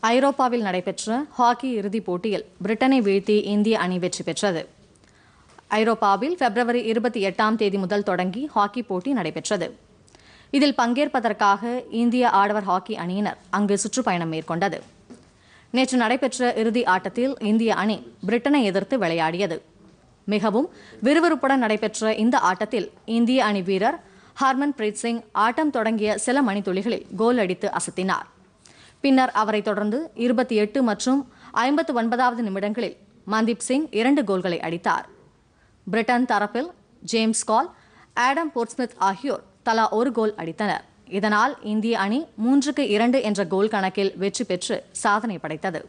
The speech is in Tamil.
ஐரோப்பாவில் நடைபெற்ற ஹாக்கி இறுதிப் போட்டியில் பிரிட்டனை வீழ்த்தி இந்திய அணி வெற்றி பெற்றது. ஐரோப்பாவில் பிப்ரவரி இருபத்தி எட்டாம் தேதி முதல் தொடங்கி ஹாக்கி போட்டி நடைபெற்றது. இதில் பங்கேற்பதற்காக இந்திய ஆடவர் ஹாக்கி அணியினர் அங்கு சுற்றுப்பயணம் மேற்கொண்டது. நேற்று நடைபெற்ற இறுதி ஆட்டத்தில் இந்திய அணி பிரிட்டனை எதிர்த்து விளையாடியது. மிகவும் விறுவிறுப்புடன் நடைபெற்ற இந்த ஆட்டத்தில் இந்திய அணி வீரர் ஹர்மன் பிரீத் சிங் ஆட்டம் தொடங்கிய சில மணித்துளிகளில் கோல் அடித்து அசத்தினார். பின்னர் அவரைத் தொடர்ந்து இருபத்தி எட்டு மற்றும் ஐம்பத்து ஒன்பதாவது நிமிடங்களில் மன்தீப் சிங் இரண்டு கோல்களை அடித்தார். பிரிட்டன் தரப்பில் ஜேம்ஸ் கால் ஆடம் போர்ட்ஸ்மித் ஆகியோர் தலா ஒரு கோல் அடித்தனர். இதனால் இந்திய அணி மூன்றுக்கு இரண்டு என்ற கோல் கணக்கில் வெற்றி பெற்று சாதனை படைத்தது.